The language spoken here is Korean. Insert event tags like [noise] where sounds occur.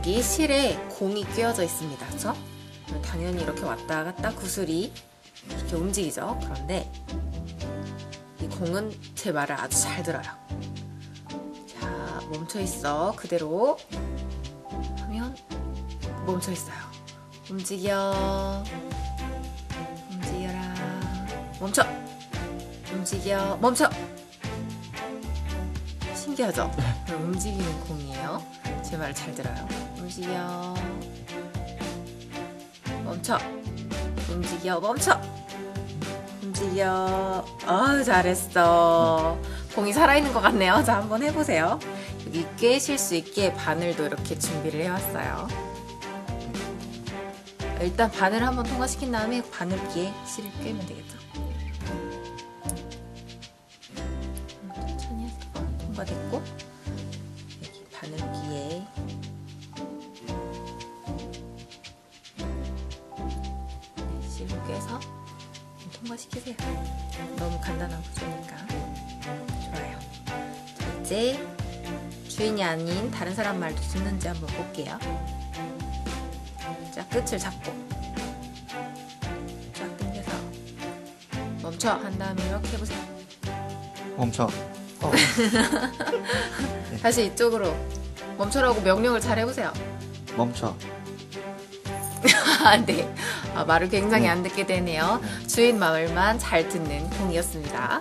여기 실에 공이 끼워져 있습니다. 그렇죠? 당연히 이렇게 왔다 갔다 구슬이 이렇게 움직이죠. 그런데 이 공은 제 말을 아주 잘 들어요. 자, 멈춰 있어. 그대로 하면 멈춰 있어요. 움직여. 움직여라. 멈춰. 움직여. 멈춰. 신기하죠? 움직이는 공이에요. 제 말을 잘 들어요. 움직여. 멈춰. 움직여. 멈춰. 움직여. 아유, 잘했어. 공이 살아있는 것 같네요. 자, 한번 해보세요. 여기 꿰실 수 있게 바늘도 이렇게 준비를 해왔어요. 일단 바늘 한번 통과시킨 다음에 바늘기에 실을 꿰면 되겠죠. 음, 천천히 해서 어, 통과됐고 여기 바늘 네, 실을 꿰서 통과시키세요. 너무 간단한 구조니까 좋아요. 자, 이제 주인이 아닌 다른 사람 말도 듣는지 한번 볼게요. 자, 끝을 잡고 쫙 당겨서 멈춰 한 다음에 이렇게 해보세요. 멈춰. 어, [laughs] 다시 이쪽으로 멈춰라고 명령을 잘 해보세요. 멈춰. [laughs] 아, 네. 아, 말을 굉장히 네. 안 듣게 되네요. 주인 말만 잘 듣는 공이었습니다.